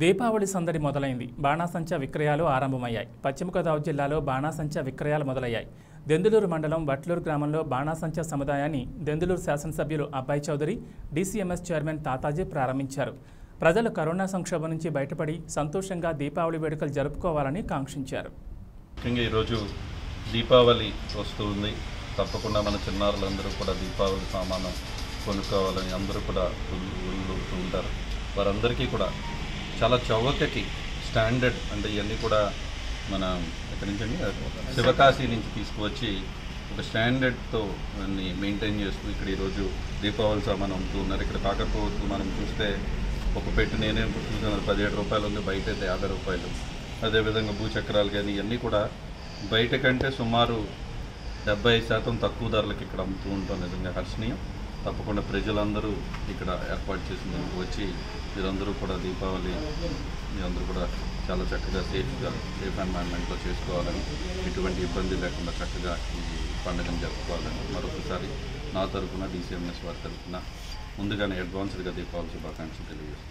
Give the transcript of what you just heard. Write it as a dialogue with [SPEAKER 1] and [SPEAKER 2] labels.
[SPEAKER 1] దీపావళి సందడి మొదలైంది. బాణాసంచా విక్రయాలు ఆరంభమయ్యాయి. పశ్చిమ గోదావరి జిల్లాలో బాణాసంచా విక్రయాలు మొదలయ్యాయి. దెందులూరు మండలం వట్లూరు గ్రామంలో బాణాసంచా సముదాయాన్ని దెందులూరు శాసనసభ్యులు అబ్బాయి చౌదరి డీసీఎంఎస్ చైర్మన్ తాతాజీ ప్రారంభించారు. ప్రజలు కరోనా సంక్షోభం నుంచి బయటపడి సంతోషంగా దీపావళి వేడుకలు జరుపుకోవాలని కాంక్షించారు.
[SPEAKER 2] ముఖ్యంగా ఈరోజు దీపావళి వస్తుంది తప్పకుండా మన చిన్నారులందరూ కూడా దీపావళి సామాను కొనుక్కోవాలని అందరూ కూడా ఉంటారు. వారందరికీ కూడా చాలా చౌకటి స్టాండర్డ్ అంటే ఇవన్నీ కూడా మన ఎక్కడి నుంచి అండి? శివకాశి నుంచి తీసుకువచ్చి ఒక స్టాండర్డ్తో అన్ని మెయింటైన్ చేస్తూ ఇక్కడ ఈరోజు దీపావళి సామాన్ అమ్ముతూ ఉన్నారు. ఇక్కడ కాకపోవచ్చు మనం చూస్తే ఒక పెట్టి నేనే చూసాను పదిహేడు రూపాయలు ఉంది బయట అయితే యాభై రూపాయలు. అదేవిధంగా భూచక్రాలు కానీ ఇవన్నీ కూడా బయట కంటే సుమారు డెబ్బై శాతం తక్కువ ధరలకు ఇక్కడ అమ్ముతూ ఉంటాం. నిజంగా హర్షణీయం. తప్పకుండా ప్రజలందరూ ఇక్కడ ఏర్పాటు చేసిన దానికి వచ్చి మీరందరూ కూడా దీపావళి మీరందరూ కూడా చాలా చక్కగా సేఫ్గా సేఫ్ ఎన్వైర్న్మెంట్లో చేసుకోవాలని ఎటువంటి ఇబ్బంది లేకుండా చక్కగా ఈ పండుగను జరుపుకోవాలని మరొకసారి నా తరఫున డీసీఎంఎస్ వారి తరఫున ముందుగానే అడ్వాన్స్డ్గా దీపావళి శుభాకాంక్షలు తెలియజేస్తాను